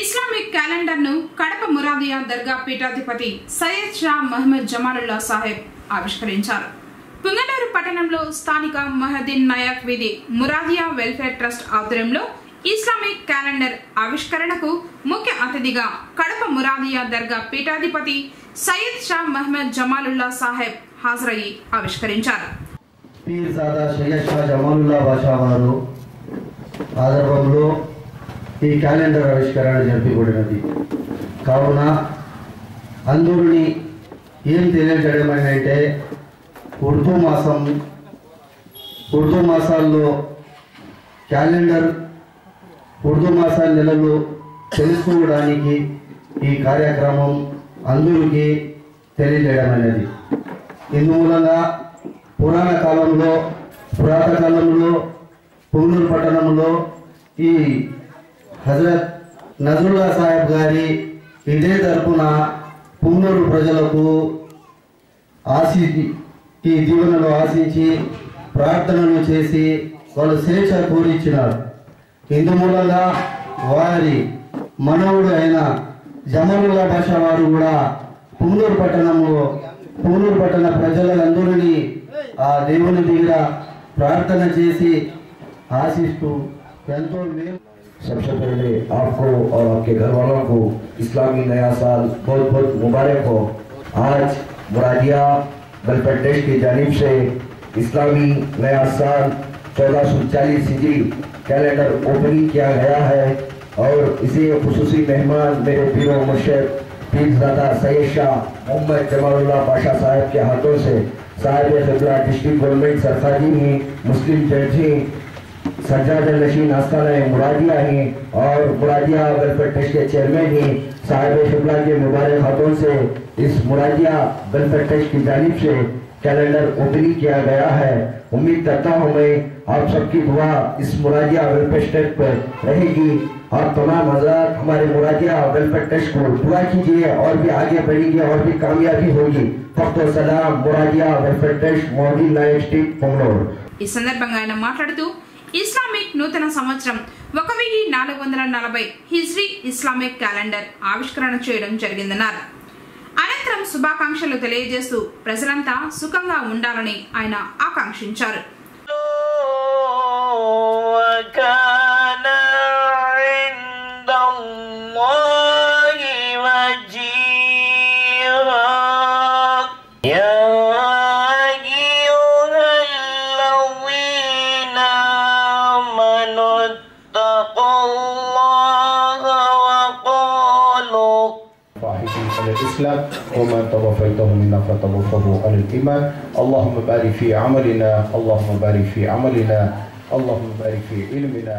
Islamic క్యాలెండర్ను Kadapa Muradia దర్గా పీఠాధిపతి సయ్యద్ షా మహమ్మద్ జమాలుల్లా సాహెబ్ ఆవిష్కరించారు. పుంగనూరు పట్టణంలో స్థానిక మహదీన్ నాయక్ వీధి మురాదియా వెల్ఫేర్ ట్రస్ట్ ఆధ్వర్యంలో ఇస్లామిక్ క్యాలెండర్ ఆవిష్కరణకు ముఖ్య అతిథిగా కడప మురాదియా దర్గా పీఠాధిపతి సయ్యద్ షా మహమ్మద్ జమాలుల్లా సాహెబ్ హాజరయ్యి ఆవిష్కరించారు. పీర్జాదా సయ్యద్ షా జమాలుల్లా బాషా వారు ఆదర్భంలో ఈ క్యాలెండర్ ఆవిష్కరణ జరిపబడినది కావున అందరిని ఏం తెలియజేయడం అంటే ఉర్దూ మాసం ఉర్దూ మాసాల్లో క్యాలెండర్ ఉర్దూ మాసాల నెలలు తెలుసుకోవడానికి ఈ కార్యక్రమం అందరికీ తెలియజేయడం అనేది ఇందుమూలంగా పురాణ కాలంలో పురాతన కాలంలో పుంగూరు పట్టణంలో ఈ హజరత్ నజరుల్లా సాహెబ్ గారి ఇదే తరపున పుంగూరు ప్రజలకు ఆశి ఈ దీవెనలు ఆశించి ప్రార్థనలు చేసి వాళ్ళు స్వేచ్ఛ కోరిచ్చినారు ఇందుమూలంగా వారి మనవుడు అయిన జమలుల్లా భాష వారు కూడా పుంగూరు పట్టణంలో పుంగూరు పట్టణ ప్రజలందరినీ ఆ దేవుని దగ్గర ప్రార్థన చేసి ఆశిస్తూ ఎంతో మేలు سب سے پہلے آپ کو اور آپ کے گھر والوں کو اسلامی نیا سال بہت بہت مبارک ہو۔ آج مرادیا بلپٹیش کی جانب سے اسلامی نیا سال چودہ سو چالیس ہجری کیلنڈر اوپننگ کیا گیا ہے اور اسی خصوصی مہمان میرے پیر و مشرق پیر زادہ سید شاہ محمد جمال اللہ پاشا صاحب کے ہاتھوں سے صاحب خبرہ ڈسٹرکٹ گورنمنٹ سرفاجی ہیں، مسلم جج ہیں۔ سجاد نشین آستانہ مرادیہ ہی اور مرادیہ اگر ٹرسٹ کے چیئرمین ہی صاحب شبلہ کے مبارک خاتون سے اس مرادیہ ویلفیئر ٹرسٹ کی جانب سے کیلنڈر اوپننگ کیا گیا ہے۔ امید کرتا ہوں میں آپ سب کی دعا اس مراجعہ ویلفیئر ٹیسٹ پر رہے گی۔ اور تمام حضرات، ہمارے مراجعہ ویلفیئر ٹیسٹ کو دعا کیجیے اور بھی آگے بڑھیں گے اور بھی کامیابی ہوگی۔ فقط و سلام مراجعہ welfare trust model line street Bangalore ఈ సందర్భంగా ఆయన మాట్లాడుతూ ఇస్లామిక్ నూతన సంవత్సరం. ఒక వెయ్యి నాలుగు వందల నలభై హిజ్రీ ఇస్లామిక్ క్యాలెండర్ ఆవిష్కరణ చేయడం జరిగిందన్నారు. అనంతరం శుభాకాంక్షలు తెలియజేస్తూ ప్రజలంతా సుఖంగా ఉండాలని ఆయన ఆకాంక్షించారు. اتقوا الله وقالوا على الإسلام ومن توفيته منا فتوفه على الإيمان. اللهم بارك في عملنا اللهم بارك في عملنا اللهم بارك في علمنا.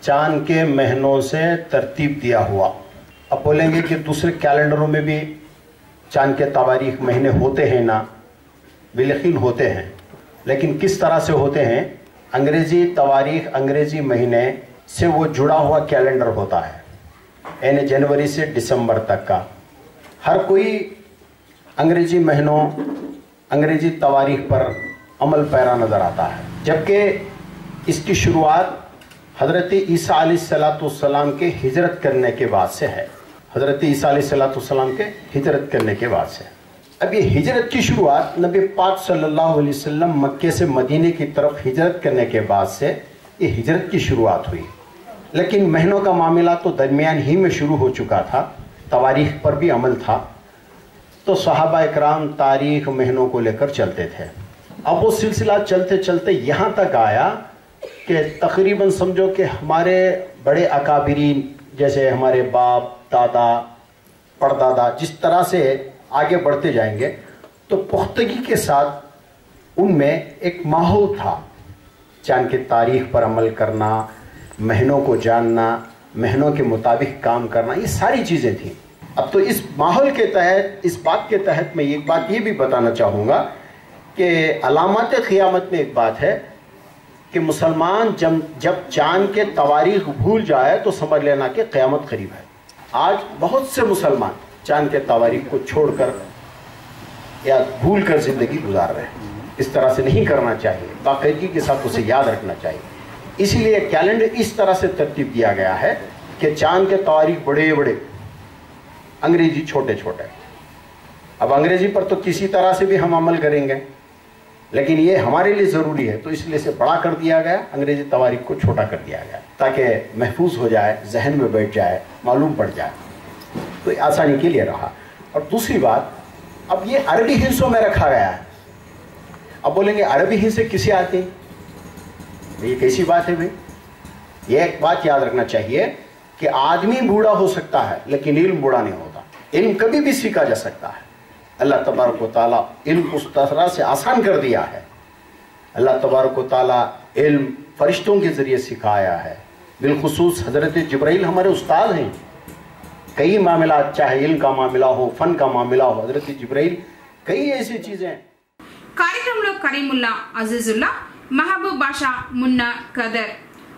چاند کے مہینوں سے ترتیب دیا ہوا۔ اب بولیں گے کہ دوسرے کیلنڈروں میں بھی چاند کے تواریخ مہینے ہوتے ہیں نا بالخیل ہوتے ہیں۔ لیکن کس طرح سے ہوتے ہیں؟ انگریزی تواریخ انگریزی مہینے سے وہ جڑا ہوا کیلنڈر ہوتا ہے۔ یعنی جنوری سے دسمبر تک کا۔ ہر کوئی انگریزی مہینوں، انگریزی تواریخ پر عمل پیرا نظر آتا ہے۔ جبکہ اس کی شروعات حضرت عیسیٰ علیہ السلام کے ہجرت کرنے کے بعد سے ہے۔ حضرت عیسیٰ علیہ السلام والسلام کے ہجرت کرنے کے بعد سے۔ اب یہ ہجرت کی شروعات نبی پاک صلی اللہ علیہ وسلم مکے سے مدینے کی طرف ہجرت کرنے کے بعد سے یہ ہجرت کی شروعات ہوئی۔ لیکن مہینوں کا معاملہ تو درمیان ہی میں شروع ہو چکا تھا، تواریخ پر بھی عمل تھا۔ تو صحابہ اکرام تاریخ مہینوں کو لے کر چلتے تھے۔ اب وہ سلسلہ چلتے چلتے یہاں تک آیا کہ تقریباً سمجھو کہ ہمارے بڑے اکابرین جیسے ہمارے باپ، دادا، پردادا جس طرح سے آگے بڑھتے جائیں گے، تو پختگی کے ساتھ ان میں ایک ماحول تھا۔ چاند کی تاریخ پر عمل کرنا، مہینوں کو جاننا، مہینوں کے مطابق کام کرنا، یہ ساری چیزیں تھیں۔ اب تو اس ماحول کے تحت، اس بات کے تحت میں ایک بات یہ بھی بتانا چاہوں گا کہ علامات قیامت میں ایک بات ہے۔ کہ مسلمان جب چاند کے تواریخ بھول جائے تو سمجھ لینا کہ قیامت قریب ہے۔ آج بہت سے مسلمان چاند کے تواریخ کو چھوڑ کر یا بھول کر زندگی گزار رہے ہیں۔ اس طرح سے نہیں کرنا چاہیے۔ باقیقی کے ساتھ اسے یاد رکھنا چاہیے۔ اس لیے کیلنڈر اس طرح سے ترتیب دیا گیا ہے کہ چاند کے تواریخ بڑے بڑے، انگریزی چھوٹے چھوٹے۔ اب انگریزی پر تو کسی طرح سے بھی ہم عمل کریں گے۔ لیکن یہ ہمارے لیے ضروری ہے، تو اس لیے سے بڑا کر دیا گیا، انگریزی تواریخ کو چھوٹا کر دیا گیا، تاکہ محفوظ ہو جائے، ذہن میں بیٹھ جائے، معلوم پڑ جائے۔ تو آسانی کے لیے رہا۔ اور دوسری بات، اب یہ عربی حصوں میں رکھا گیا ہے۔ اب بولیں گے عربی حصے کسی آتے یہ کیسی بات ہے بھائی؟ یہ ایک بات یاد رکھنا چاہیے کہ آدمی بوڑھا ہو سکتا ہے، لیکن علم بوڑھا نہیں ہوتا۔ علم کبھی بھی سیکھا جا سکتا ہے۔ اللہ تبارک و تعالیٰ علم اس طرح سے آسان کر دیا ہے۔ اللہ تبارک و تعالیٰ علم فرشتوں کے ذریعے سکھایا ہے۔ بالخصوص حضرت جبرائیل ہمارے استاد ہیں۔ کئی معاملات، چاہے علم کا معاملہ ہو، فن کا معاملہ ہو، حضرت جبرائیل کئی ایسی چیزیں ہیں۔ کاریکرم لو کریم اللہ కరీముల్లా అజీజుల్లా మహబూబ్ బాషా మున్నా కదర్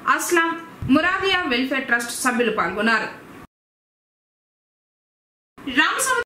అస్లాం మురాదియా వెల్ఫేర్ ట్రస్ట్ సభ్యులు పాల్గొన్నారు రామస్వామి